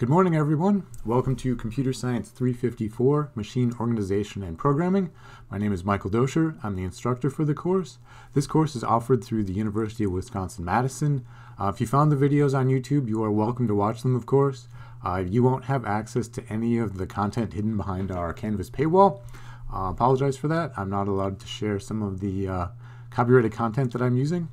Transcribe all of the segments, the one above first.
Good morning, everyone. Welcome to Computer Science 354, Machine Organization and Programming. My name is Michael Doescher. I'm the instructor for the course. This course is offered through the University of Wisconsin-Madison. Uh, if you found the videos on YouTube, you are welcome to watch them, of course. Uh, you won't have access to any of the content hidden behind our Canvas paywall. Uh, apologize for that. I'm not allowed to share some of the uh, copyrighted content that I'm using.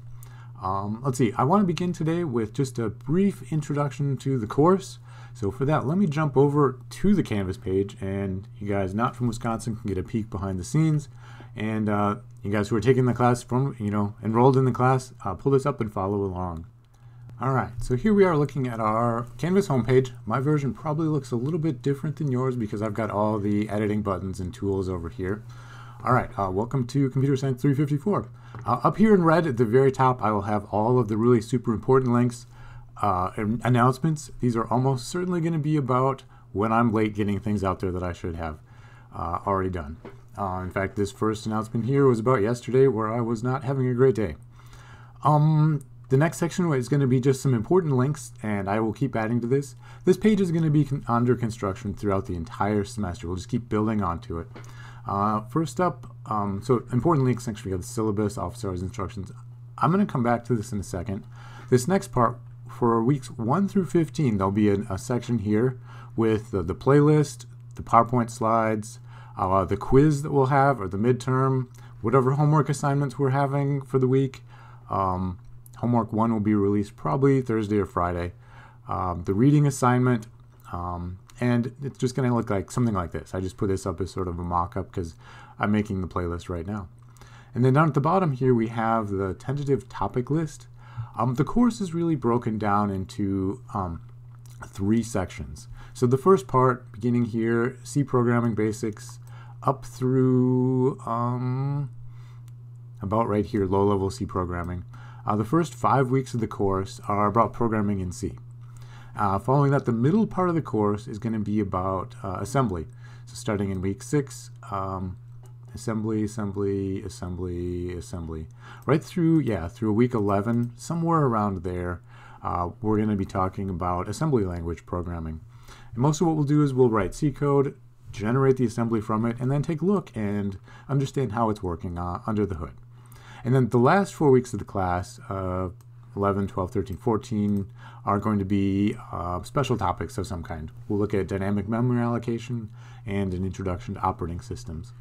Um, let's see, I want to begin today with just a brief introduction to the course. So for that, let me jump over to the Canvas page and you guys not from Wisconsin can get a peek behind the scenes. And uh, you guys who are taking the class from, you know, enrolled in the class, uh, pull this up and follow along. All right, so here we are looking at our Canvas homepage. My version probably looks a little bit different than yours because I've got all the editing buttons and tools over here. All right, uh, welcome to Computer Science 354. Uh, up here in red at the very top, I will have all of the really super important links uh, announcements. These are almost certainly going to be about when I'm late getting things out there that I should have uh, already done. Uh, in fact, this first announcement here was about yesterday where I was not having a great day. Um, the next section is going to be just some important links, and I will keep adding to this. This page is going to be con under construction throughout the entire semester. We'll just keep building onto it. Uh, first up, um, so important links section, we have the syllabus, office hours, instructions. I'm going to come back to this in a second. This next part for weeks 1 through 15, there'll be a, a section here with the, the, playlist, the PowerPoint slides, uh, the quiz that we'll have, or the midterm, whatever homework assignments we're having for the week. Um, homework 1 will be released probably Thursday or Friday. Um, the reading assignment, um, and it's just going to look like something like this. I just put this up as sort of a mock-up because I'm making the playlist right now. And then down at the bottom here we have the tentative topic list. Um, the course is really broken down into um, three sections. So the first part, beginning here, C programming basics, up through um, about right here, low-level C programming. Uh, the first five weeks of the course are about programming in C. Uh, following that, the middle part of the course is going to be about uh, assembly. So starting in week six, um, assembly, assembly, assembly, assembly. Right through, yeah, through week 11, somewhere around there, uh, we're going to be talking about assembly language programming. And most of what we'll do is we'll write C code, generate the assembly from it, and then take a look and understand how it's working uh, under the hood. And then the last four weeks of the class, uh, 11, 12, 13, 14, are going to be uh, special topics of some kind. We'll look at dynamic memory allocation and an introduction to operating systems.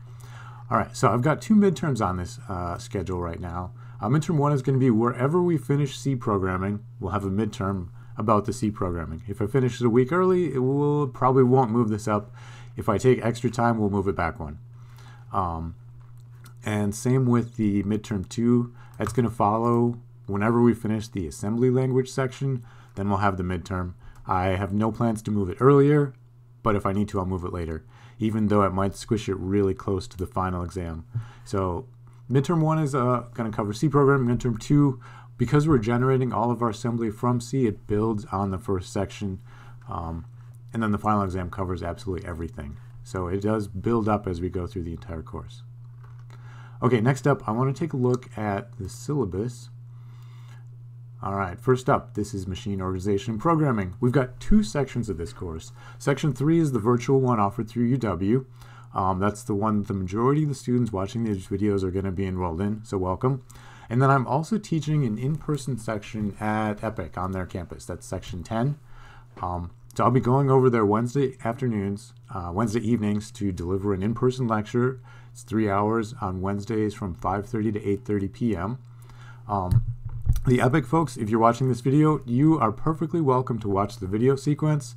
All right, so I've got two midterms on this uh, schedule right now. Uh, midterm one is going to be wherever we finish C programming, we'll have a midterm about the C programming. If I finish it a week early, it will probably won't move this up. If I take extra time, we'll move it back one. Um, and same with the midterm two. That's going to follow whenever we finish the assembly language section, then we'll have the midterm. I have no plans to move it earlier, but if I need to, I'll move it later even though it might squish it really close to the final exam. So midterm one is uh, going to cover C programming. Midterm two, because we're generating all of our assembly from C, it builds on the first section. Um, and then the final exam covers absolutely everything. So it does build up as we go through the entire course. Okay, next up, I want to take a look at the syllabus. All right, first up, this is machine organization programming. We've got two sections of this course. Section three is the virtual one offered through UW. Um, that's the one the majority of the students watching these videos are going to be enrolled in, so welcome. And then I'm also teaching an in-person section at EPIC on their campus. That's section 10. Um, so I'll be going over there Wednesday afternoons, uh, Wednesday evenings to deliver an in-person lecture. It's three hours on Wednesdays from 5.30 to 8.30 p.m. Um, the Epic folks, if you're watching this video, you are perfectly welcome to watch the video sequence.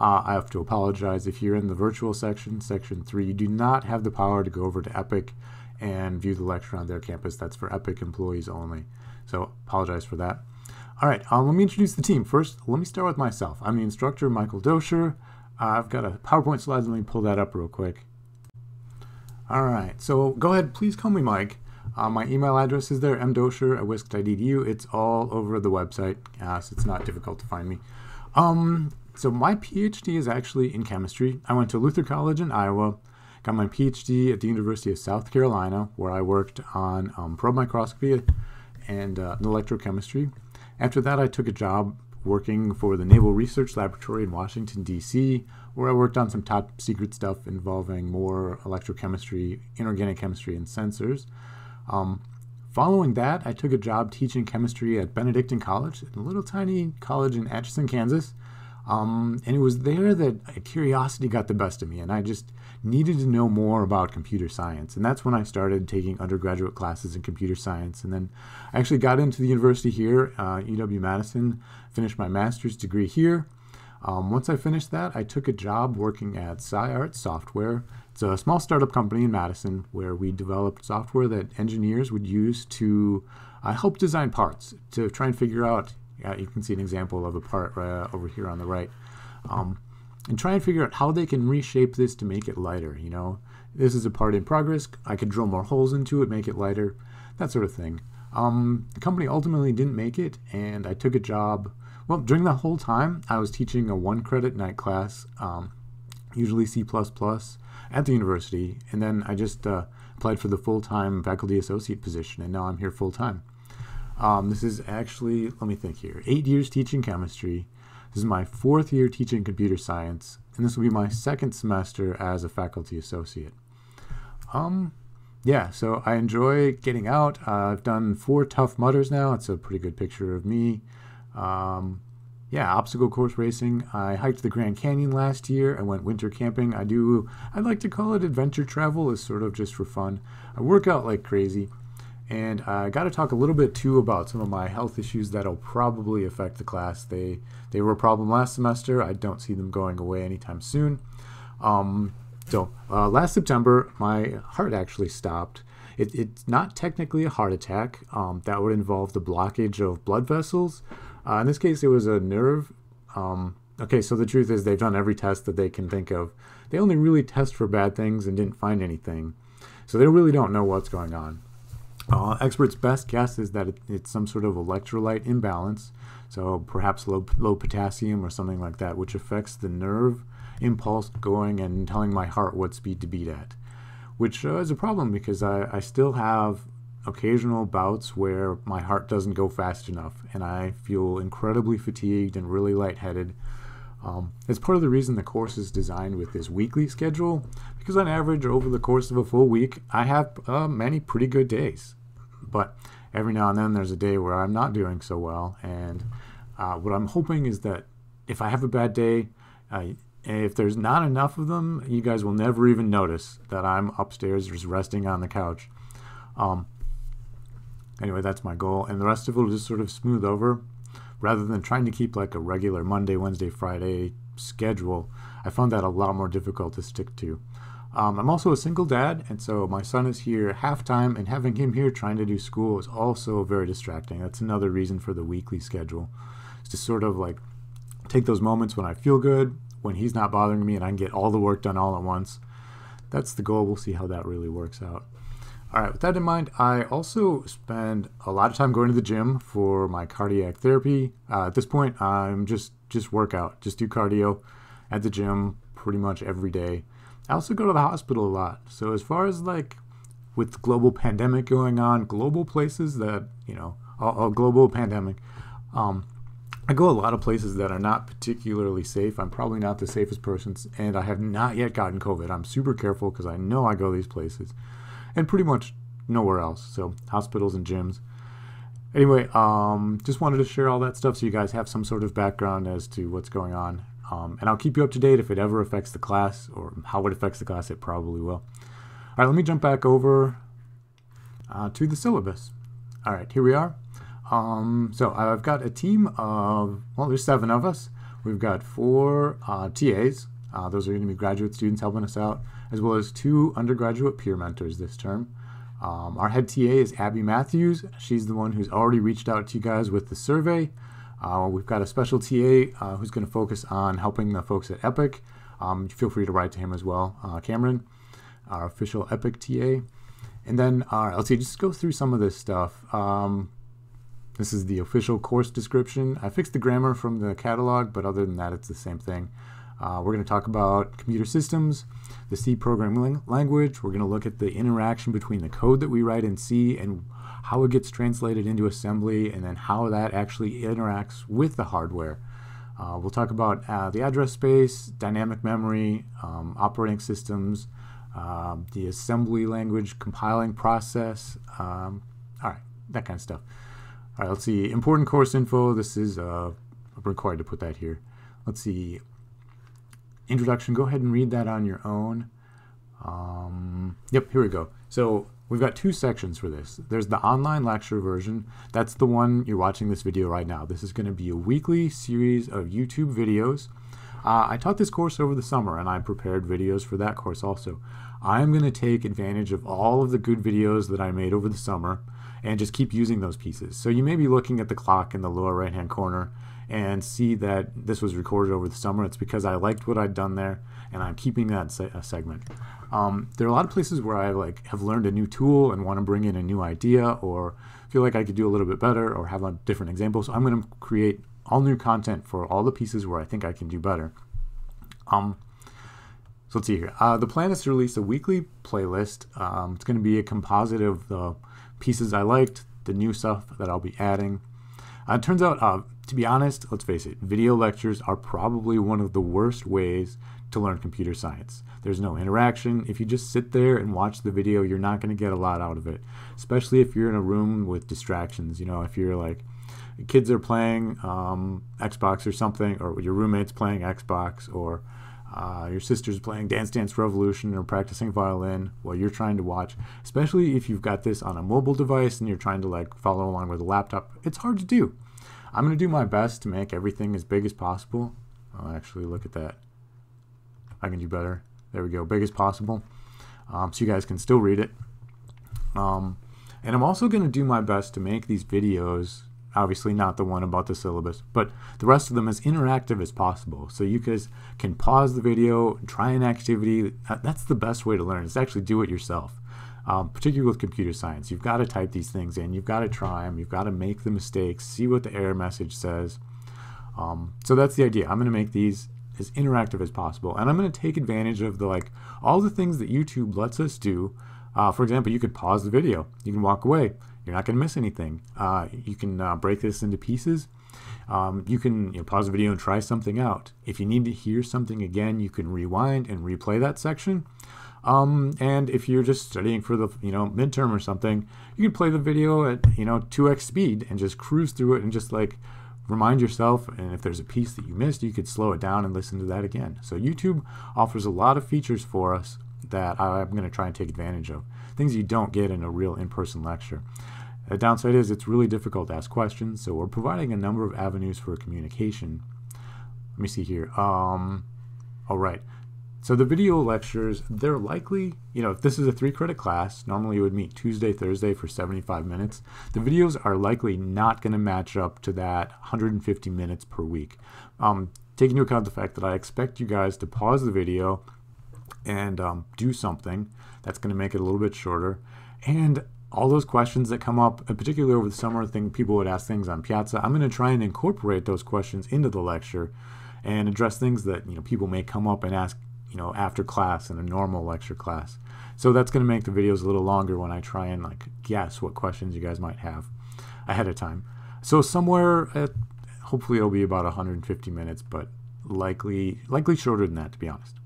Uh, I have to apologize if you're in the virtual section, section 3, you do not have the power to go over to Epic and view the lecture on their campus. That's for Epic employees only. So apologize for that. All right, um, let me introduce the team. First, let me start with myself. I'm the instructor, Michael Doescher. Uh, I've got a PowerPoint slide. Let me pull that up real quick. All right, so go ahead, please call me Mike. Uh, my email address is there, mdoescher at wisc.edu. It's all over the website, uh, so it's not difficult to find me. Um, so my PhD is actually in chemistry. I went to Luther College in Iowa, got my PhD at the University of South Carolina, where I worked on um, probe microscopy and uh, electrochemistry. After that, I took a job working for the Naval Research Laboratory in Washington, D.C., where I worked on some top secret stuff involving more electrochemistry, inorganic chemistry, and sensors. Um, following that, I took a job teaching chemistry at Benedictine College, a little tiny college in Atchison, Kansas. Um, and it was there that curiosity got the best of me, and I just needed to know more about computer science. And that's when I started taking undergraduate classes in computer science. And then I actually got into the university here, uh, UW Madison, finished my master's degree here. Um, once I finished that, I took a job working at SciArt Software. It's a small startup company in Madison where we developed software that engineers would use to uh, help design parts, to try and figure out you can see an example of a part uh, over here on the right. Um, and try and figure out how they can reshape this to make it lighter. You know, this is a part in progress. I could drill more holes into it, make it lighter, that sort of thing. Um, the company ultimately didn't make it, and I took a job. Well, during the whole time, I was teaching a one credit night class, um, usually C at the university, and then I just uh, applied for the full time faculty associate position, and now I'm here full time. Um, this is actually, let me think here, eight years teaching chemistry. This is my fourth year teaching computer science, and this will be my second semester as a faculty associate. Um, yeah, so I enjoy getting out. Uh, I've done four Tough Mudders now. It's a pretty good picture of me. Um, yeah, obstacle course racing. I hiked the Grand Canyon last year. I went winter camping. I do, I'd like to call it adventure travel, is sort of just for fun. I work out like crazy. And I got to talk a little bit too about some of my health issues that'll probably affect the class. They they were a problem last semester. I don't see them going away anytime soon. Um, so uh, last September, my heart actually stopped. It, it's not technically a heart attack. Um, that would involve the blockage of blood vessels. Uh, in this case, it was a nerve. Um, okay, so the truth is they've done every test that they can think of. They only really test for bad things and didn't find anything. So they really don't know what's going on. Uh, experts' best guess is that it, it's some sort of electrolyte imbalance, so perhaps low, low potassium or something like that, which affects the nerve impulse going and telling my heart what speed to beat at, which uh, is a problem because I, I still have occasional bouts where my heart doesn't go fast enough and I feel incredibly fatigued and really lightheaded. Um, it's part of the reason the course is designed with this weekly schedule because on average over the course of a full week I have uh, many pretty good days but every now and then there's a day where I'm not doing so well. And uh, what I'm hoping is that if I have a bad day, uh, if there's not enough of them, you guys will never even notice that I'm upstairs just resting on the couch. Um, anyway, that's my goal. And the rest of it will just sort of smooth over. Rather than trying to keep like a regular Monday, Wednesday, Friday schedule, I found that a lot more difficult to stick to. Um, I'm also a single dad, and so my son is here half time, and having him here trying to do school is also very distracting. That's another reason for the weekly schedule, is to sort of like take those moments when I feel good, when he's not bothering me, and I can get all the work done all at once. That's the goal. We'll see how that really works out. All right, with that in mind, I also spend a lot of time going to the gym for my cardiac therapy. Uh, at this point, I'm just just workout, just do cardio at the gym pretty much every day. I also go to the hospital a lot. So as far as like with global pandemic going on, global places that you know, a, a global pandemic, um, I go a lot of places that are not particularly safe. I'm probably not the safest person, and I have not yet gotten COVID. I'm super careful because I know I go these places, and pretty much nowhere else. So hospitals and gyms. Anyway, um, just wanted to share all that stuff so you guys have some sort of background as to what's going on um, and I'll keep you up to date if it ever affects the class or how it affects the class. It probably will. All right, let me jump back over uh, to the syllabus. All right, here we are. Um, so I've got a team of, well, there's seven of us. We've got four uh, TAs. Uh, those are going to be graduate students helping us out, as well as two undergraduate peer mentors this term. Um, our head TA is Abby Matthews. She's the one who's already reached out to you guys with the survey. Uh, we've got a special TA uh, who's going to focus on helping the folks at Epic. Um, feel free to write to him as well, uh, Cameron, our official Epic TA. And then, let's see, just go through some of this stuff. Um, this is the official course description. I fixed the grammar from the catalog, but other than that, it's the same thing. Uh, we're going to talk about computer systems, the C programming language. We're going to look at the interaction between the code that we write in C and how it gets translated into assembly, and then how that actually interacts with the hardware. Uh, we'll talk about uh, the address space, dynamic memory, um, operating systems, um, the assembly language compiling process, um, all right, that kind of stuff. All right, let's see, important course info. This is uh, required to put that here. Let's see, introduction, go ahead and read that on your own. Um, yep, here we go. So we've got two sections for this. There's the online lecture version. That's the one you're watching this video right now. This is going to be a weekly series of YouTube videos. Uh, I taught this course over the summer and I prepared videos for that course also. I'm going to take advantage of all of the good videos that I made over the summer and just keep using those pieces. So you may be looking at the clock in the lower right hand corner and see that this was recorded over the summer. It's because I liked what I'd done there and I'm keeping that se segment. Um, there are a lot of places where I like have learned a new tool and want to bring in a new idea or feel like I could do a little bit better or have a different example. So I'm going to create all new content for all the pieces where I think I can do better. Um, so let's see here. Uh, the plan is to release a weekly playlist. Um, it's going to be a composite of the pieces I liked, the new stuff that I'll be adding. Uh, it turns out, uh, to be honest, let's face it, video lectures are probably one of the worst ways to learn computer science. There's no interaction. If you just sit there and watch the video, you're not going to get a lot out of it, especially if you're in a room with distractions. You know, if you're like, kids are playing um, Xbox or something, or your roommate's playing Xbox, or uh, your sister's playing Dance Dance Revolution or practicing violin while you're trying to watch, especially if you've got this on a mobile device and you're trying to like follow along with a laptop, it's hard to do. I'm going to do my best to make everything as big as possible. I'll actually look at that. I can do better. There we go, big as possible. Um, so you guys can still read it. Um, and I'm also going to do my best to make these videos obviously not the one about the syllabus, but the rest of them as interactive as possible. So you guys can pause the video, try an activity. That's the best way to learn is actually do it yourself. Um, particularly with computer science, you've got to type these things in, you've got to try them, you've got to make the mistakes, see what the error message says. Um, so that's the idea. I'm going to make these as interactive as possible, and I'm going to take advantage of the like all the things that YouTube lets us do. Uh, for example, you could pause the video, you can walk away, you're not going to miss anything. Uh, you can uh, break this into pieces. Um, you can you know, pause the video and try something out. If you need to hear something again, you can rewind and replay that section. Um, and if you're just studying for the you know midterm or something, you can play the video at you know 2x speed and just cruise through it and just like remind yourself. And if there's a piece that you missed, you could slow it down and listen to that again. So YouTube offers a lot of features for us that I'm going to try and take advantage of. Things you don't get in a real in-person lecture. The downside is it's really difficult to ask questions, so we're providing a number of avenues for communication. Let me see here. Um, all right. So the video lectures, they're likely, you know, if this is a three credit class, normally you would meet Tuesday, Thursday for 75 minutes. The videos are likely not going to match up to that 150 minutes per week. Um, taking into account the fact that I expect you guys to pause the video and um, do something, that's going to make it a little bit shorter. And all those questions that come up, particularly over the summer, thing people would ask things on Piazza. I'm going to try and incorporate those questions into the lecture and address things that you know people may come up and ask you know after class in a normal lecture class. So that's going to make the videos a little longer when I try and like guess what questions you guys might have ahead of time. So somewhere at hopefully it'll be about 150 minutes, but likely likely shorter than that to be honest.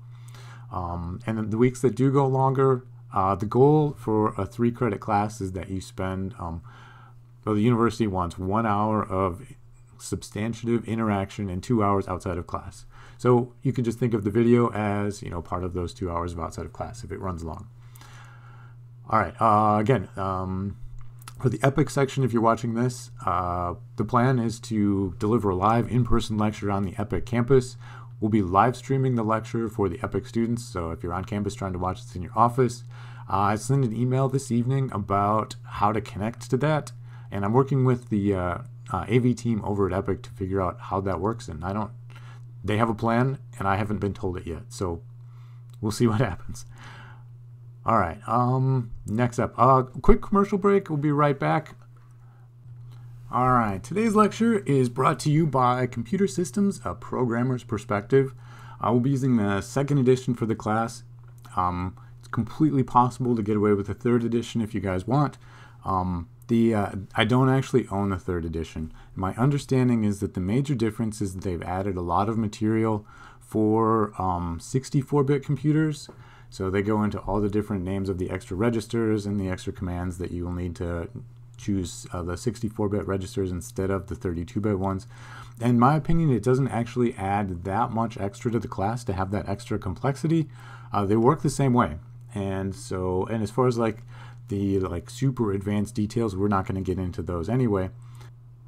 Um, and the weeks that do go longer, uh, the goal for a three credit class is that you spend, um, well, the university wants one hour of substantive interaction and two hours outside of class. So you can just think of the video as, you know, part of those two hours of outside of class if it runs long. All right, uh, again, um, for the EPIC section, if you're watching this, uh, the plan is to deliver a live in-person lecture on the EPIC campus. We'll be live streaming the lecture for the EPIC students, so if you're on campus trying to watch this in your office, uh, I sent an email this evening about how to connect to that, and I'm working with the uh, uh, AV team over at Epic to figure out how that works. And I don't, they have a plan, and I haven't been told it yet. So we'll see what happens. All right. Um, next up, uh, quick commercial break. We'll be right back. All right. Today's lecture is brought to you by Computer Systems: A Programmer's Perspective. I will be using the second edition for the class. Um, it's completely possible to get away with a third edition if you guys want. Um, The uh, I don't actually own a third edition. My understanding is that the major difference is that they've added a lot of material for 64-bit um, computers. So they go into all the different names of the extra registers and the extra commands that you will need to choose uh, the 64-bit registers instead of the 32-bit ones. In my opinion, it doesn't actually add that much extra to the class to have that extra complexity. Uh, they work the same way, and so and as far as like the like super advanced details, we're not going to get into those anyway.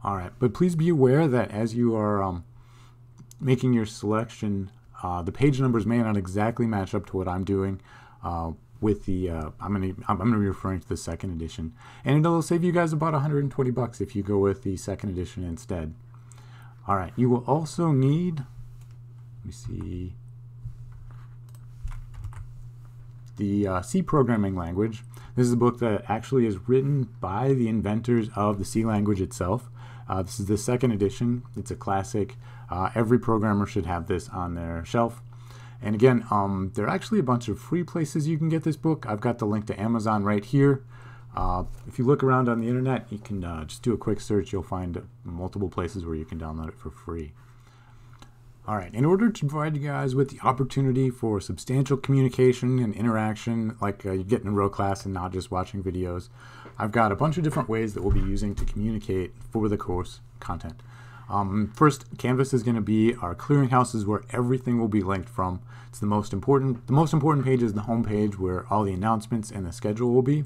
All right, but please be aware that as you are um, making your selection, uh, the page numbers may not exactly match up to what I'm doing. Uh, with the uh, I'm gonna I'm gonna be referring to the second edition, and it'll save you guys about 120 bucks if you go with the second edition instead. All right, you will also need. Let me see. The uh, C programming language. This is a book that actually is written by the inventors of the C language itself. Uh, this is the second edition. It's a classic. Uh, every programmer should have this on their shelf. And again, um, there are actually a bunch of free places you can get this book. I've got the link to Amazon right here. Uh, if you look around on the internet, you can uh, just do a quick search. You'll find multiple places where you can download it for free. All right, in order to provide you guys with the opportunity for substantial communication and interaction, like uh, you get in a real class and not just watching videos, I've got a bunch of different ways that we'll be using to communicate for the course content. Um, first, Canvas is going to be our clearinghouse is where everything will be linked from. It's the most important. The most important page is the home page where all the announcements and the schedule will be.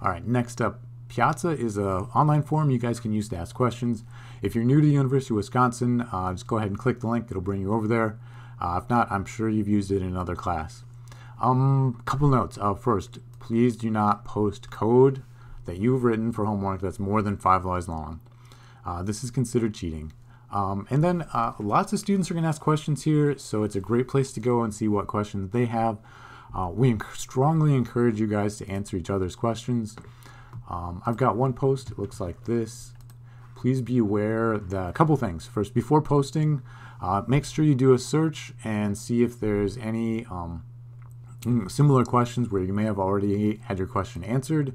All right, next up, Piazza is an online forum you guys can use to ask questions. If you're new to the University of Wisconsin, uh, just go ahead and click the link. It'll bring you over there. Uh, if not, I'm sure you've used it in another class. Um, couple notes. Uh, first, please do not post code that you've written for homework that's more than five lines long. Uh, this is considered cheating. Um, and then uh, lots of students are going to ask questions here, so it's a great place to go and see what questions they have. Uh, we enc strongly encourage you guys to answer each other's questions. Um, I've got one post, it looks like this. Please be aware that a couple things. First, before posting, uh, make sure you do a search and see if there's any um, similar questions where you may have already had your question answered.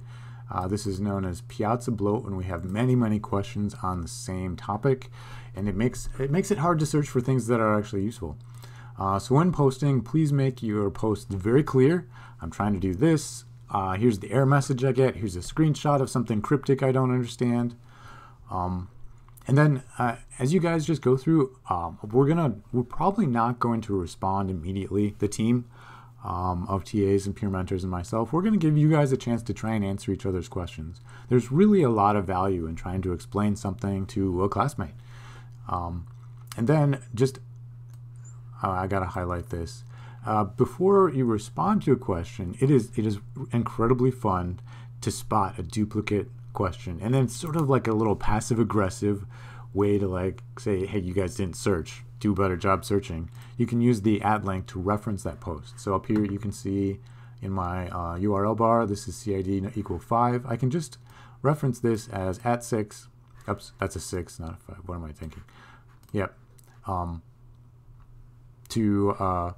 Uh, this is known as Piazza bloat when we have many, many questions on the same topic, and it makes it makes it hard to search for things that are actually useful. Uh, so when posting, please make your posts very clear. I'm trying to do this. Uh, here's the error message I get. Here's a screenshot of something cryptic I don't understand. Um, and then uh, as you guys just go through, um, we're gonna we're probably not going to respond immediately. The team um, of TAs and peer mentors and myself, we're going to give you guys a chance to try and answer each other's questions. There's really a lot of value in trying to explain something to a classmate. Um, and then just, uh, I got to highlight this. Uh, before you respond to a question, it is it is incredibly fun to spot a duplicate question, and then sort of like a little passive aggressive way to like say, hey, you guys didn't search do better job searching, you can use the at link to reference that post. So up here you can see in my uh, URL bar, this is CID equal 5. I can just reference this as at 6. Oops, that's a 6, not a 5. What am I thinking? Yep. Um, to uh,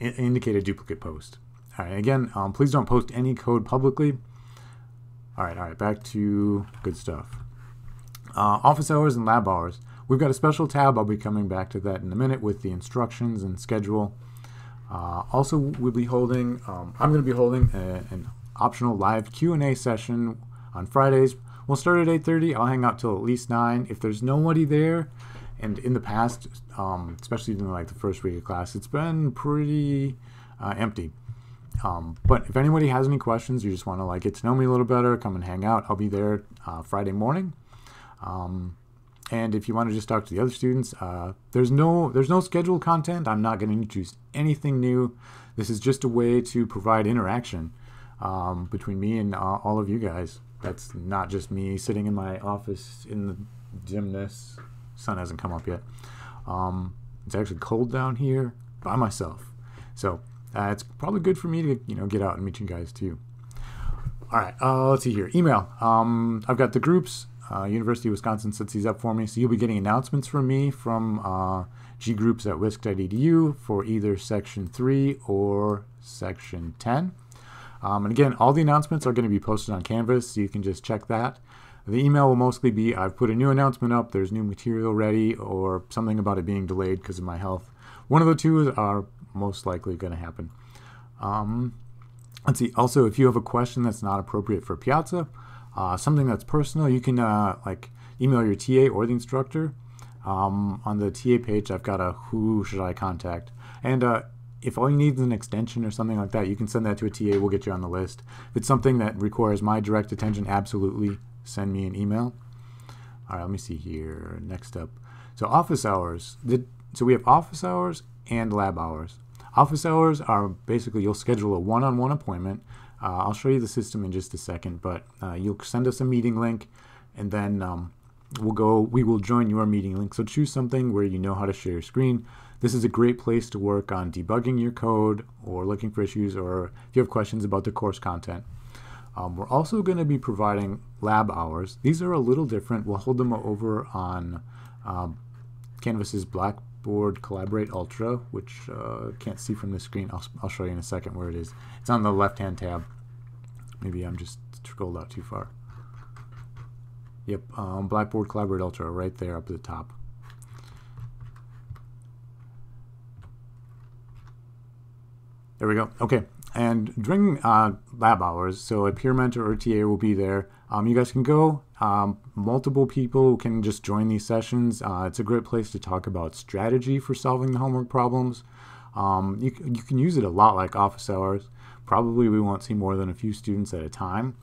indicate a duplicate post. All right, again, um, please don't post any code publicly. All right, all right, back to good stuff. Uh, office hours and lab hours. We've got a special tab. I'll be coming back to that in a minute with the instructions and schedule. Uh, also, we'll be holding. Um, I'm going to be holding a, an optional live Q&A session on Fridays. We'll start at 8:30. I'll hang out till at least nine. If there's nobody there, and in the past, um, especially in like the first week of class, it's been pretty uh, empty. Um, but if anybody has any questions, you just want to like get to know me a little better, come and hang out. I'll be there uh, Friday morning. Um, and if you want to just talk to the other students, uh, there's no there's no scheduled content. I'm not going to introduce anything new. This is just a way to provide interaction um, between me and uh, all of you guys. That's not just me sitting in my office in the dimness. Sun hasn't come up yet. Um, it's actually cold down here by myself, so uh, it's probably good for me to you know get out and meet you guys too. All right, uh, let's see here. Email. Um, I've got the groups. Uh, University of Wisconsin sets these up for me. So you'll be getting announcements from me from uh, G groups at wisc.edu for either section 3 or section 10. Um, and again, all the announcements are going to be posted on Canvas, so you can just check that. The email will mostly be I've put a new announcement up, there's new material ready, or something about it being delayed because of my health. One of the two are most likely going to happen. Um, let's see. Also, if you have a question that's not appropriate for Piazza, uh, something that's personal, you can uh, like email your TA or the instructor. Um, on the TA page, I've got a who should I contact, and uh, if all you need is an extension or something like that, you can send that to a TA. We'll get you on the list. If it's something that requires my direct attention, absolutely send me an email. All right, let me see here. Next up, so office hours. So we have office hours and lab hours. Office hours are basically you'll schedule a one-on-one appointment. Uh, I'll show you the system in just a second, but uh, you'll send us a meeting link, and then um, we'll go. We will join your meeting link. So choose something where you know how to share your screen. This is a great place to work on debugging your code or looking for issues, or if you have questions about the course content. Um, we're also going to be providing lab hours. These are a little different. We'll hold them over on um, Canvas's Blackboard Collaborate Ultra, which uh, can't see from the screen. I'll, I'll show you in a second where it is. It's on the left-hand tab. Maybe I'm just scrolled out too far. Yep, um, Blackboard Collaborate Ultra right there up at the top. There we go. Okay, and during uh, lab hours, so a peer mentor or TA will be there. Um, you guys can go. Um, multiple people can just join these sessions. Uh, it's a great place to talk about strategy for solving the homework problems. Um, you, you can use it a lot like office hours. Probably we won't see more than a few students at a time.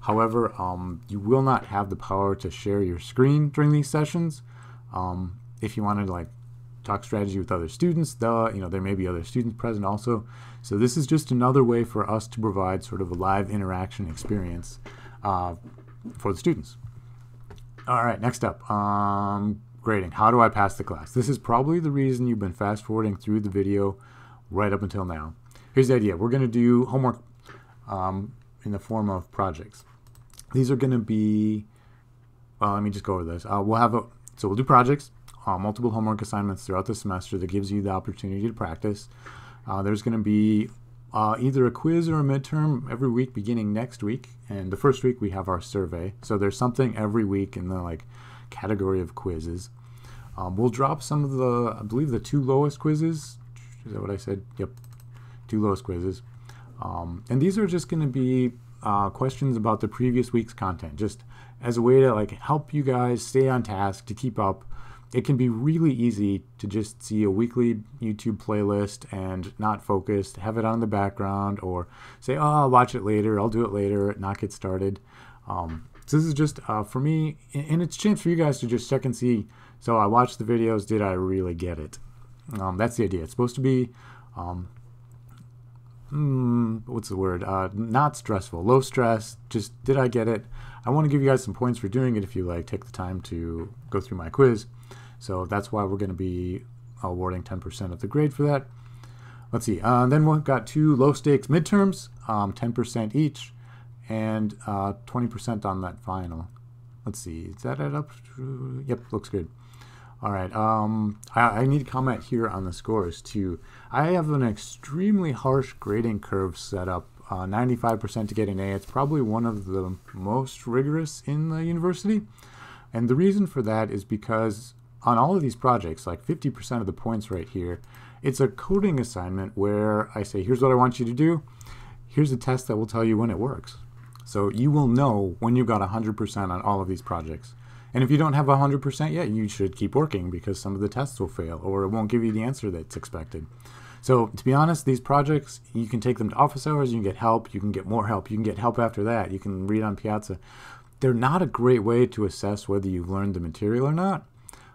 However, um, you will not have the power to share your screen during these sessions. Um, if you wanted to like talk strategy with other students, the, you know, there may be other students present also. So this is just another way for us to provide sort of a live interaction experience uh, for the students. All right, next up, um, grading. How do I pass the class? This is probably the reason you've been fast forwarding through the video right up until now. Here's the idea. We're going to do homework um, in the form of projects. These are going to be, well, let me just go over this. Uh, we'll have a, so we'll do projects, uh, multiple homework assignments throughout the semester that gives you the opportunity to practice. Uh, there's going to be uh, either a quiz or a midterm every week beginning next week. And the first week we have our survey. So there's something every week in the like category of quizzes. Um, we'll drop some of the, I believe the two lowest quizzes. Is that what I said? Yep, two lowest quizzes. Um, and these are just going to be uh, questions about the previous week's content, just as a way to like help you guys stay on task to keep up it can be really easy to just see a weekly YouTube playlist and not focus, have it on the background, or say, oh, I'll watch it later, I'll do it later, not get started. Um, so this is just uh, for me, and it's a chance for you guys to just check and see. So I watched the videos, did I really get it? Um, that's the idea. It's supposed to be, um, mm, what's the word? Uh, not stressful, low stress. Just did I get it? I want to give you guys some points for doing it if you like take the time to go through my quiz. So that's why we're going to be awarding 10% of the grade for that. Let's see. Uh, then we've got two low stakes midterms, um, 10% each, and 20% uh, on that final. Let's see. Is that add up? Yep, looks good. All right. Um, I, I, need to comment here on the scores too. I have an extremely harsh grading curve set up. 95% uh, to get an A. It's probably one of the most rigorous in the university. And the reason for that is because on all of these projects, like 50% of the points right here, it's a coding assignment where I say, here's what I want you to do. Here's a test that will tell you when it works. So you will know when you've got 100% on all of these projects. And if you don't have 100% yet, you should keep working because some of the tests will fail or it won't give you the answer that's expected. So to be honest, these projects, you can take them to office hours, you can get help, you can get more help, you can get help after that, you can read on Piazza. They're not a great way to assess whether you've learned the material or not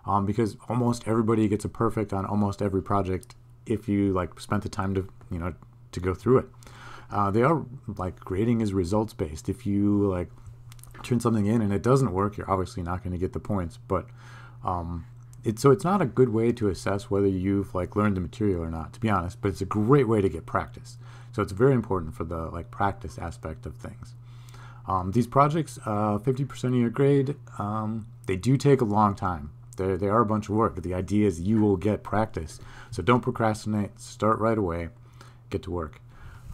um, because almost everybody gets a perfect on almost every project if you like spent the time to you know to go through it. Uh, they are like grading is results based. If you like turn something in and it doesn't work, you're obviously not going to get the points. But um, it's so it's not a good way to assess whether you've like learned the material or not, to be honest. But it's a great way to get practice. So it's very important for the like practice aspect of things. Um, these projects, uh, 50% of your grade, um, they do take a long time. They, they are a bunch of work. The idea is you will get practice. So don't procrastinate. Start right away. Get to work.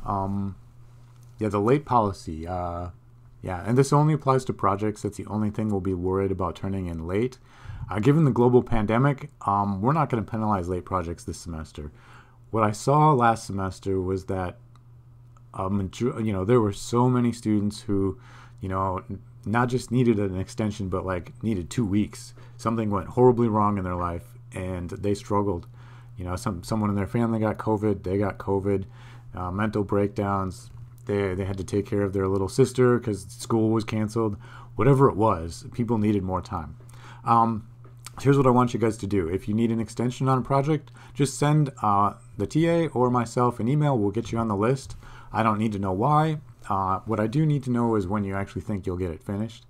Um, yeah, the late policy. Uh, yeah, and this only applies to projects. That's the only thing we'll be worried about turning in late. Uh, given the global pandemic, um, we're not going to penalize late projects this semester. What I saw last semester was that, um, you know, there were so many students who, you know, not just needed an extension, but like needed two weeks. Something went horribly wrong in their life, and they struggled. You know, some someone in their family got COVID. They got COVID, uh, mental breakdowns, they, they had to take care of their little sister because school was canceled. Whatever it was, people needed more time. Um, here's what I want you guys to do. If you need an extension on a project, just send uh, the TA or myself an email. We'll get you on the list. I don't need to know why. Uh, what I do need to know is when you actually think you'll get it finished.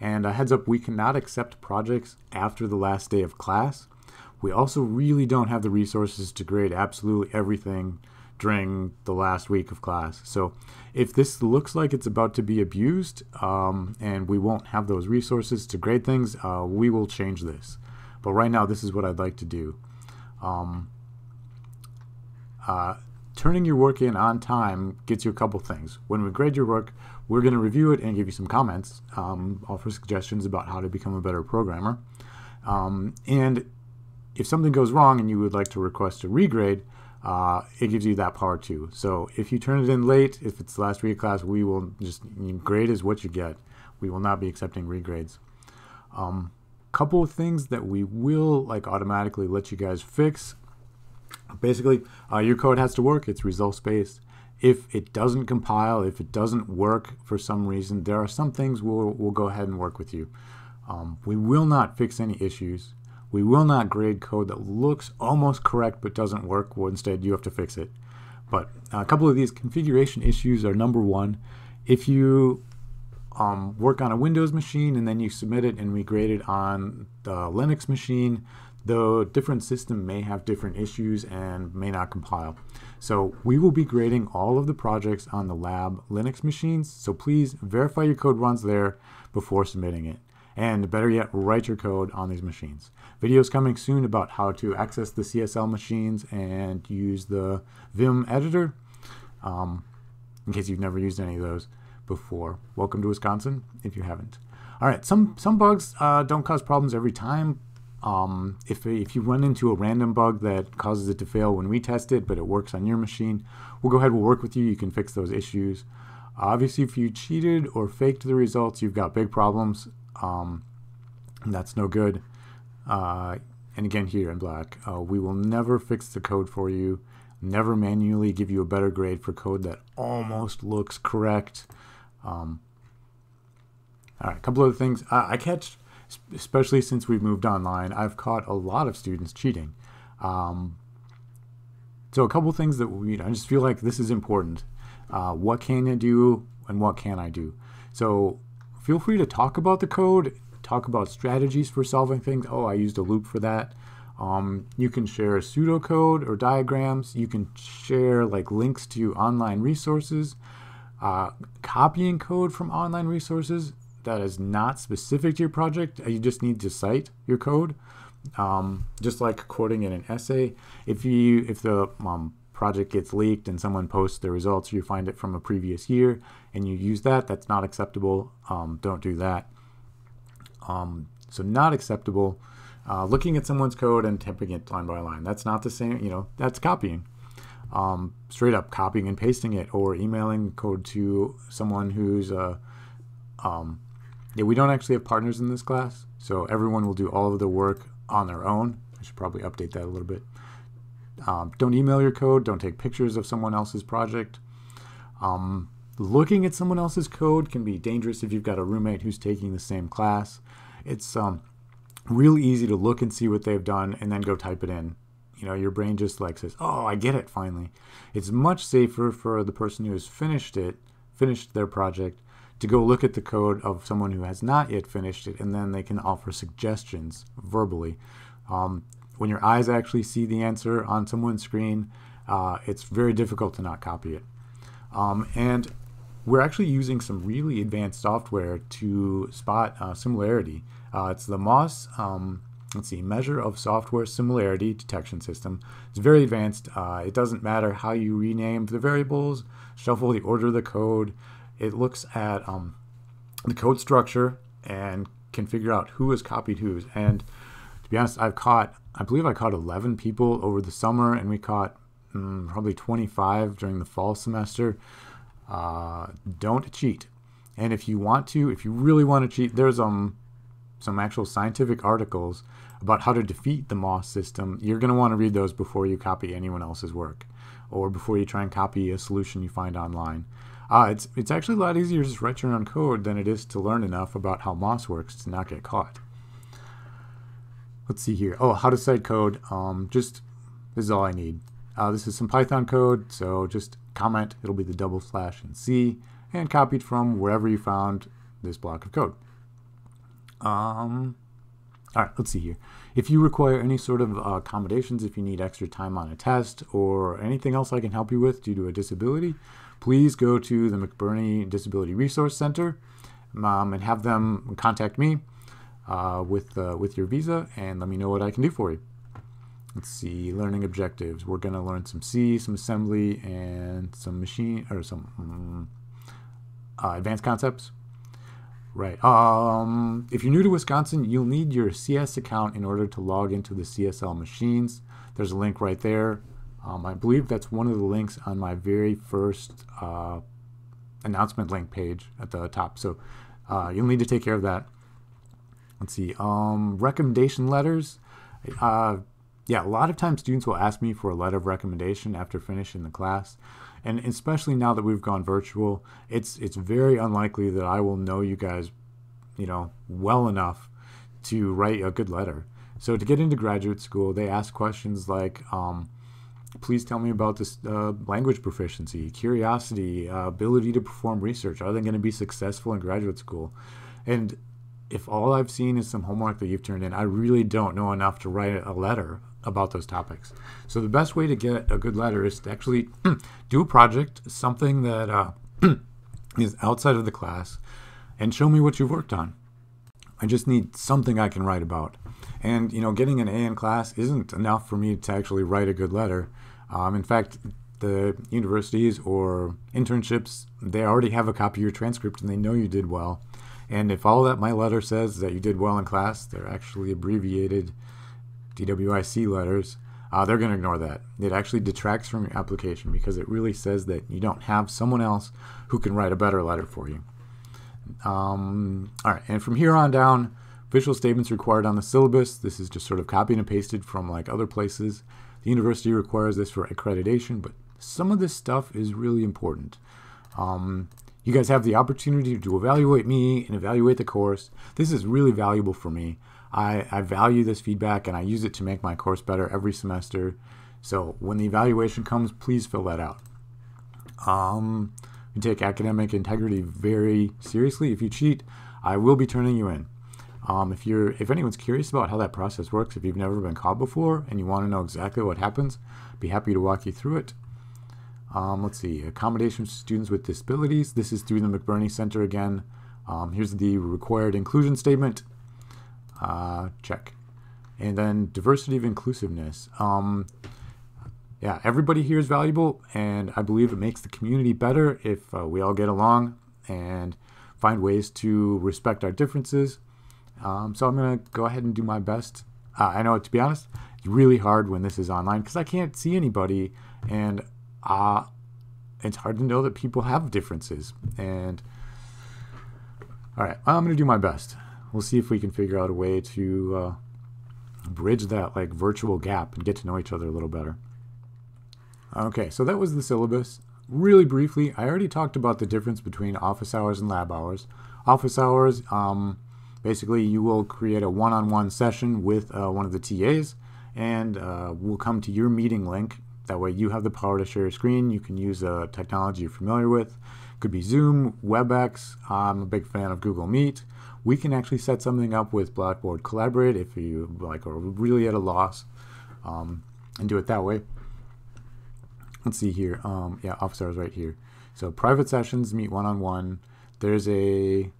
And a heads up, we cannot accept projects after the last day of class. We also really don't have the resources to grade absolutely everything during the last week of class. So if this looks like it's about to be abused um, and we won't have those resources to grade things, uh, we will change this. But right now, this is what I'd like to do. Um, uh, turning your work in on time gets you a couple things. When we grade your work, we're going to review it and give you some comments, um, offer suggestions about how to become a better programmer. Um, and if something goes wrong and you would like to request a regrade, uh, it gives you that power too. So if you turn it in late, if it's the last week of class, we will just grade is what you get. We will not be accepting regrades. Um, couple of things that we will like automatically let you guys fix. Basically, uh, your code has to work. It's results based. If it doesn't compile, if it doesn't work for some reason, there are some things we'll, we'll go ahead and work with you. Um, we will not fix any issues. We will not grade code that looks almost correct but doesn't work. Well, instead, you have to fix it. But a couple of these configuration issues are number one, if you um, work on a Windows machine and then you submit it and we grade it on the Linux machine, the different system may have different issues and may not compile. So we will be grading all of the projects on the lab Linux machines. So please verify your code runs there before submitting it. And better yet, write your code on these machines. Videos coming soon about how to access the CSL machines and use the Vim editor, um, in case you've never used any of those before. Welcome to Wisconsin, if you haven't. All right, some some bugs uh, don't cause problems every time. Um, if, if you run into a random bug that causes it to fail when we test it, but it works on your machine, we'll go ahead, we'll work with you. You can fix those issues. Obviously, if you cheated or faked the results, you've got big problems. Um, that's no good. Uh, and again, here in black, uh, we will never fix the code for you, never manually give you a better grade for code that almost looks correct. Um, all right, a couple of things. I, I catch, especially since we've moved online, I've caught a lot of students cheating. Um, so a couple things that we, I just feel like this is important. Uh, what can I do and what can I do? So feel free to talk about the code, talk about strategies for solving things. Oh, I used a loop for that. Um, you can share pseudocode or diagrams. You can share like links to online resources. Uh, copying code from online resources that is not specific to your project. Uh, you just need to cite your code. Um, just like quoting in an essay. If you if the um, project gets leaked and someone posts the results, you find it from a previous year, and you use that, that's not acceptable. Um, don't do that. Um, so not acceptable. Uh, looking at someone's code and typing it line by line. That's not the same, you know, that's copying. Um, straight up copying and pasting it or emailing code to someone who's, uh, um, yeah, we don't actually have partners in this class, so everyone will do all of the work on their own. I should probably update that a little bit. Um, don't email your code. Don't take pictures of someone else's project. Um, looking at someone else's code can be dangerous if you've got a roommate who's taking the same class. It's um, really easy to look and see what they've done and then go type it in. You know, your brain just like says, "Oh, I get it finally." It's much safer for the person who has finished it, finished their project, to go look at the code of someone who has not yet finished it, and then they can offer suggestions verbally. Um, when your eyes actually see the answer on someone's screen, uh, it's very difficult to not copy it. Um, and we're actually using some really advanced software to spot uh, similarity. Uh, it's the Moss. Um, let's see, measure of software similarity detection system. It's very advanced. Uh, it doesn't matter how you rename the variables, shuffle the order of the code. It looks at um, the code structure and can figure out who has copied whose. And to be honest, I've caught, I believe I caught 11 people over the summer, and we caught mm, probably 25 during the fall semester. Uh, don't cheat. And if you want to, if you really want to cheat, there's um some actual scientific articles about how to defeat the MOS system. You're going to want to read those before you copy anyone else's work or before you try and copy a solution you find online. Uh, it's, it's actually a lot easier to just write your own code than it is to learn enough about how MOSS works to not get caught. Let's see here. Oh, how to cite code. Um, just, this is all I need. Uh, this is some Python code, so just comment. It'll be the double slash and C and copied from wherever you found this block of code. Um, all right, let's see here. If you require any sort of uh, accommodations, if you need extra time on a test or anything else I can help you with due to a disability, please go to the McBurney Disability Resource Center um, and have them contact me uh, with, uh, with your visa and let me know what I can do for you. Let's see, learning objectives. We're going to learn some C, some assembly, and some machine, or some um, advanced concepts. Right. Um, if you're new to Wisconsin, you'll need your CS account in order to log into the CSL machines. There's a link right there. Um, I believe that's one of the links on my very first uh, announcement link page at the top. So uh, you'll need to take care of that. Let's see. Um, recommendation letters. Uh, yeah, a lot of times students will ask me for a letter of recommendation after finishing the class and especially now that we've gone virtual, it's it's very unlikely that I will know you guys, you know, well enough to write a good letter. So to get into graduate school, they ask questions like, um, "Please tell me about this uh, language proficiency, curiosity, uh, ability to perform research. Are they going to be successful in graduate school?" And if all I've seen is some homework that you've turned in, I really don't know enough to write a letter about those topics. So the best way to get a good letter is to actually do a project, something that uh, is outside of the class, and show me what you've worked on. I just need something I can write about. And you know, getting an A in class isn't enough for me to actually write a good letter. Um, in fact, the universities or internships they already have a copy of your transcript and they know you did well. And if all that my letter says that you did well in class, they're actually abbreviated DWIC letters, uh, they're going to ignore that. It actually detracts from your application because it really says that you don't have someone else who can write a better letter for you. Um, all right, and from here on down, official statements required on the syllabus. This is just sort of copied and pasted from like other places. The university requires this for accreditation, but some of this stuff is really important. Um, you guys have the opportunity to evaluate me and evaluate the course. This is really valuable for me. I, I value this feedback and I use it to make my course better every semester. So when the evaluation comes, please fill that out. Um, we take academic integrity very seriously. If you cheat, I will be turning you in. Um, if you're, if anyone's curious about how that process works, if you've never been caught before and you want to know exactly what happens, be happy to walk you through it. Um, let's see, accommodation for students with disabilities. This is through the McBurney Center again. Um, here's the required inclusion statement uh, check. And then diversity of inclusiveness. Um, yeah, everybody here is valuable, and I believe it makes the community better if uh, we all get along and find ways to respect our differences. Um, so I'm going to go ahead and do my best. Uh, I know, to be honest, it's really hard when this is online because I can't see anybody, and uh, it's hard to know that people have differences. And all right, I'm going to do my best we'll see if we can figure out a way to uh, bridge that like virtual gap and get to know each other a little better. Okay, so that was the syllabus. Really briefly, I already talked about the difference between office hours and lab hours. Office hours, um, basically, you will create a one on one session with uh, one of the TAs, and uh, we'll come to your meeting link. That way, you have the power to share your screen. You can use a technology you're familiar with. Could be Zoom, WebEx. I'm a big fan of Google Meet we can actually set something up with Blackboard Collaborate if you like are really at a loss um, and do it that way. Let's see here. Um, yeah, office hours right here. So private sessions meet one-on-one. -on -one. There's a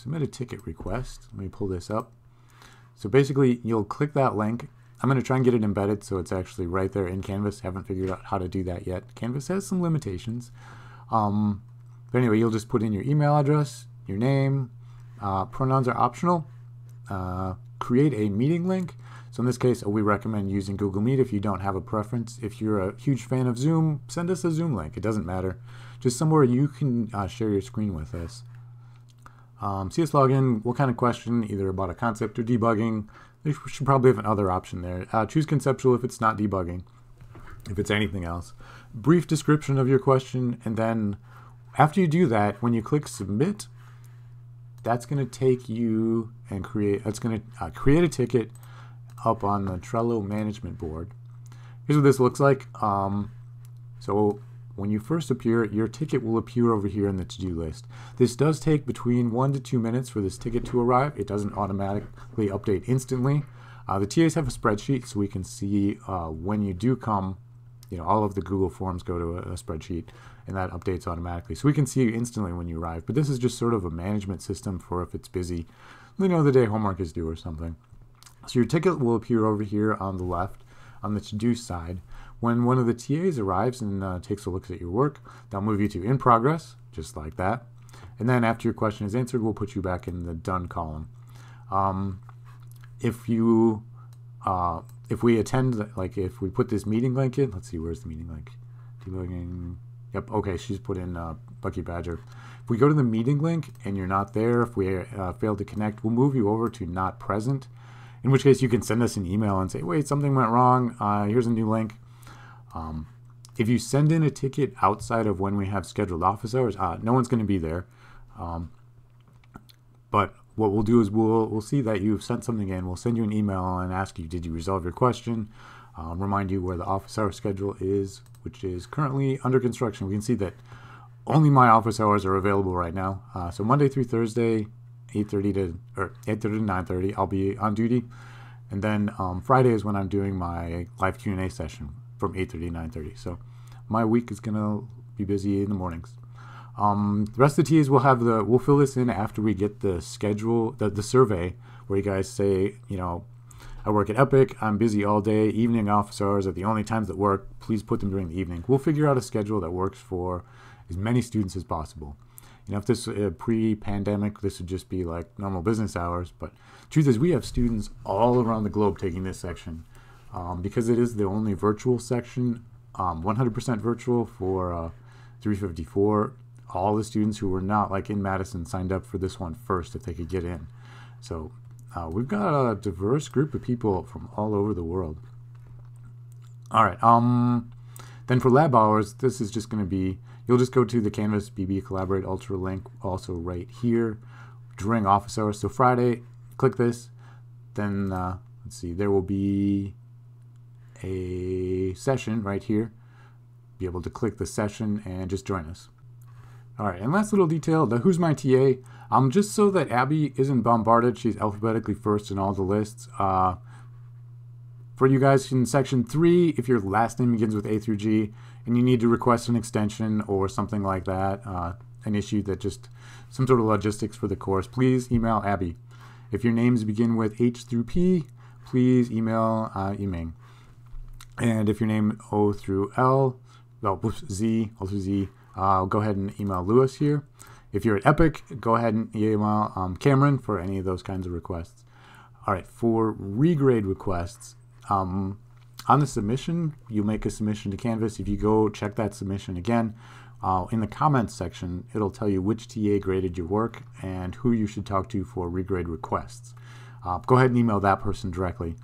submit a ticket request. Let me pull this up. So basically, you'll click that link. I'm going to try and get it embedded so it's actually right there in Canvas. Haven't figured out how to do that yet. Canvas has some limitations. Um, but anyway, you'll just put in your email address, your name, uh, pronouns are optional. Uh, create a meeting link. So in this case, we recommend using Google Meet if you don't have a preference. If you're a huge fan of Zoom, send us a Zoom link. It doesn't matter. Just somewhere you can uh, share your screen with us. Um, CS login, what kind of question, either about a concept or debugging. We should probably have another option there. Uh, choose conceptual if it's not debugging, if it's anything else. Brief description of your question, and then after you do that, when you click submit, that's going to take you and create, that's going to uh, create a ticket up on the Trello management board. Here's what this looks like. Um, so when you first appear, your ticket will appear over here in the to-do list. This does take between one to two minutes for this ticket to arrive. It doesn't automatically update instantly. Uh, the TAs have a spreadsheet so we can see uh, when you do come, you know, all of the Google Forms go to a, a spreadsheet and that updates automatically. So we can see instantly when you arrive. But this is just sort of a management system for if it's busy, you know, the day homework is due or something. So your ticket will appear over here on the left on the to-do side. When one of the TAs arrives and uh, takes a look at your work, they'll move you to in progress, just like that. And then after your question is answered, we'll put you back in the done column. Um, if you, uh, if we attend, like if we put this meeting link in, let's see, where's the meeting link? Debugging. Yep. Okay. She's put in uh, Bucky Badger. If we go to the meeting link and you're not there, if we uh, fail to connect, we'll move you over to not present. In which case, you can send us an email and say, "Wait, something went wrong. Uh, here's a new link." Um, if you send in a ticket outside of when we have scheduled office hours, uh, no one's going to be there. Um, but what we'll do is we'll we'll see that you've sent something in. We'll send you an email and ask you, did you resolve your question? Um, remind you where the office hour schedule is, which is currently under construction. We can see that only my office hours are available right now. Uh, so Monday through Thursday, 8:30 to or 8:30 to 9:30, I'll be on duty, and then um, Friday is when I'm doing my live Q&A session from 8:30 to 9:30. So my week is gonna be busy in the mornings. Um, the rest of the TAs will have the we'll fill this in after we get the schedule the, the survey where you guys say you know I work at Epic I'm busy all day evening office hours are the only times that work please put them during the evening we'll figure out a schedule that works for as many students as possible you know if this uh, pre-pandemic this would just be like normal business hours but truth is we have students all around the globe taking this section um, because it is the only virtual section 100% um, virtual for uh, 354 all the students who were not like in Madison signed up for this one first if they could get in. So uh, we've got a diverse group of people from all over the world. All right. Um, then for lab hours, this is just going to be you'll just go to the Canvas BB Collaborate Ultra link also right here during office hours. So Friday, click this. Then uh, let's see, there will be a session right here. Be able to click the session and just join us. All right, and last little detail, the who's my TA, um, just so that Abby isn't bombarded, she's alphabetically first in all the lists. Uh, for you guys in section three, if your last name begins with A through G and you need to request an extension or something like that, uh, an issue that just some sort of logistics for the course, please email Abby. If your names begin with H through P, please email uh, Yiming. And if your name O through L, well, Z, O through Z, uh, go ahead and email Lewis here. If you're at Epic, go ahead and email um, Cameron for any of those kinds of requests. All right, for regrade requests, um, on the submission, you make a submission to Canvas. If you go check that submission again, uh, in the comments section, it'll tell you which TA graded your work and who you should talk to for regrade requests. Uh, go ahead and email that person directly.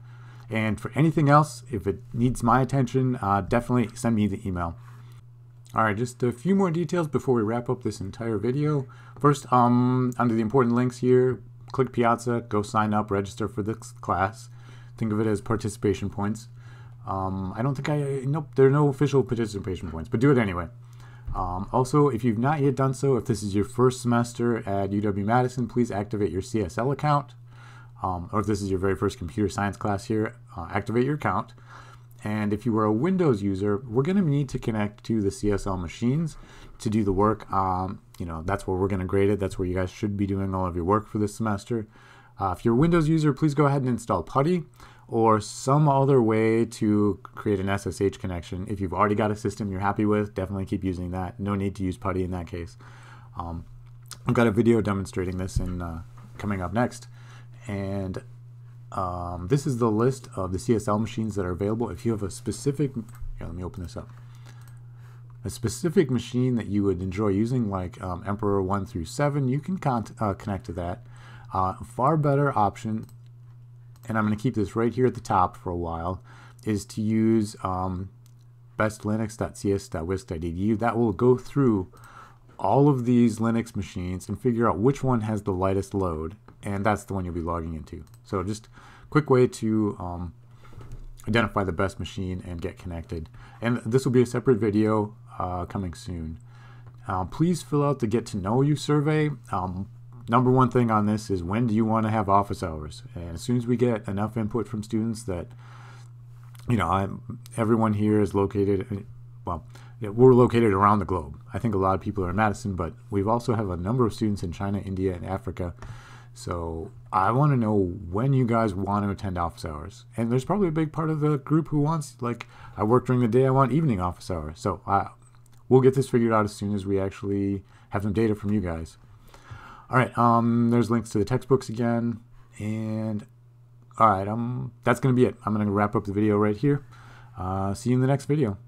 And for anything else, if it needs my attention, uh, definitely send me the email. Alright, just a few more details before we wrap up this entire video. First, um, under the important links here, click Piazza, go sign up, register for this class. Think of it as participation points. Um, I don't think I, nope, there are no official participation points, but do it anyway. Um, also, if you've not yet done so, if this is your first semester at UW-Madison, please activate your CSL account. Um, or if this is your very first computer science class here, uh, activate your account. And if you are a Windows user, we're going to need to connect to the CSL machines to do the work. Um, you know, that's where we're going to grade it. That's where you guys should be doing all of your work for this semester. Uh, if you're a Windows user, please go ahead and install PuTTY or some other way to create an SSH connection. If you've already got a system you're happy with, definitely keep using that. No need to use PuTTY in that case. Um, I've got a video demonstrating this in uh, coming up next. And um, this is the list of the CSL machines that are available. If you have a specific, here, let me open this up. A specific machine that you would enjoy using, like um, Emperor 1 through 7, you can uh, connect to that. Uh, far better option, and I'm going to keep this right here at the top for a while, is to use um, bestlinux.cs.wisc.edu. That will go through all of these Linux machines and figure out which one has the lightest load, and that's the one you'll be logging into. So just quick way to um, identify the best machine and get connected. And this will be a separate video uh, coming soon. Uh, please fill out the get to know you survey. Um, number one thing on this is when do you want to have office hours? And as soon as we get enough input from students that, you know, I'm, everyone here is located, well, we're located around the globe. I think a lot of people are in Madison, but we've also have a number of students in China, India, and Africa. So I want to know when you guys want to attend office hours. And there's probably a big part of the group who wants, like, I work during the day, I want evening office hours. So uh, we'll get this figured out as soon as we actually have some data from you guys. All right, um, there's links to the textbooks again. And all right, um, that's going to be it. I'm going to wrap up the video right here. Uh, see you in the next video.